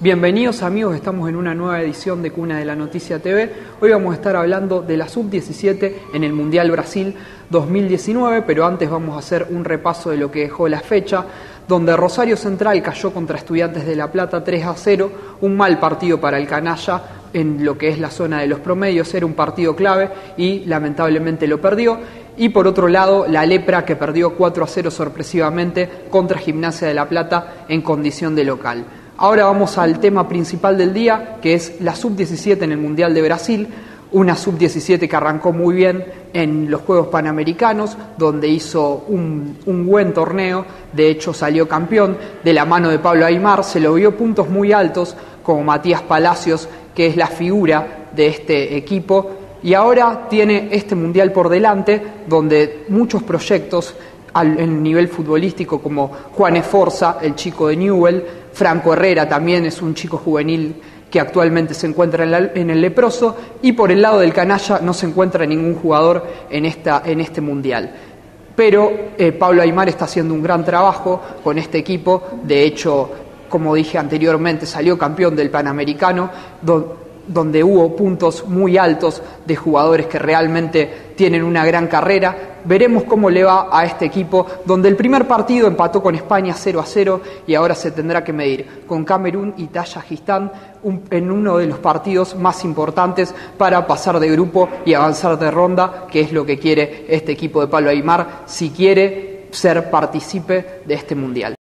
Bienvenidos amigos, estamos en una nueva edición de Cuna de la Noticia TV. Hoy vamos a estar hablando de la sub-17 en el Mundial Brasil 2019, pero antes vamos a hacer un repaso de lo que dejó la fecha, donde Rosario Central cayó contra Estudiantes de La Plata 3 a 0, un mal partido para el canalla en lo que es la zona de los promedios, era un partido clave y lamentablemente lo perdió. Y por otro lado, la Lepra que perdió 4 a 0 sorpresivamente contra Gimnasia de La Plata en condición de local. Ahora vamos al tema principal del día, que es la sub-17 en el Mundial de Brasil, una sub-17 que arrancó muy bien en los Juegos Panamericanos, donde hizo un, buen torneo, de hecho salió campeón de la mano de Pablo Aymar, se lo vio puntos muy altos como Matías Palacios, que es la figura de este equipo, y ahora tiene este Mundial por delante, donde muchos proyectos al nivel futbolístico como Juan Esforza, el chico de Newell, Franco Herrera también es un chico juvenil que actualmente se encuentra en, el leproso y por el lado del canalla no se encuentra ningún jugador en, esta, en este mundial. Pero eh, Pablo Aymar está haciendo un gran trabajo con este equipo, de hecho, como dije anteriormente, salió campeón del Panamericano, hubo puntos muy altos de jugadores que realmente tienen una gran carrera. Veremos cómo le va a este equipo, donde el primer partido empató con España 0 a 0 y ahora se tendrá que medir con Camerún y Tayikistán en uno de los partidos más importantes para pasar de grupo y avanzar de ronda, que es lo que quiere este equipo de Pablo Aymar si quiere ser partícipe de este mundial.